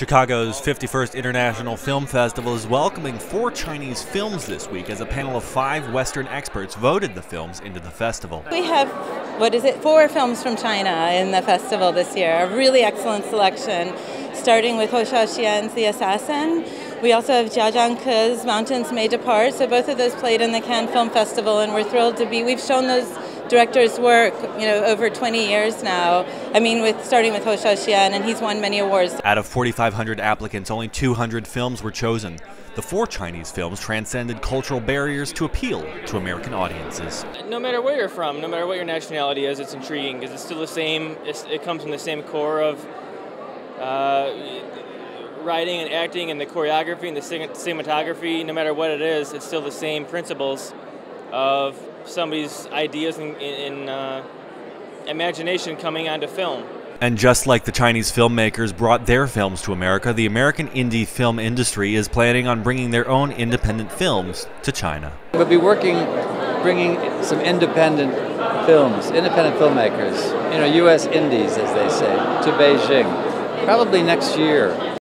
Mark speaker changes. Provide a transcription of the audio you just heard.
Speaker 1: Chicago's 51st International Film Festival is welcoming four Chinese films this week as a panel of five Western experts voted the films into the festival.
Speaker 2: We have, what is it, four films from China in the festival this year. A really excellent selection, starting with Hou Hsiao-hsien's The Assassin. We also have Jia Zhangke's Mountains May Depart. So both of those played in the Cannes Film Festival, and we're thrilled to be. We've shown those director's work, you know, over 20 years now. I mean, with starting with Hou Hsiao-hsien, and he's won many awards.
Speaker 1: Out of 4,500 applicants, only 200 films were chosen. The four Chinese films transcended cultural barriers to appeal to American audiences.
Speaker 3: No matter where you're from, no matter what your nationality is, it's intriguing because it's still the same. it comes from the same core of uh, writing and acting and the choreography and the cinematography. No matter what it is, it's still the same principles of somebody's ideas and, and uh, imagination coming onto film.
Speaker 1: And just like the Chinese filmmakers brought their films to America, the American indie film industry is planning on bringing their own independent films to China.
Speaker 4: We'll be working, bringing some independent films, independent filmmakers, you know, U.S. indies, as they say, to Beijing, probably next year.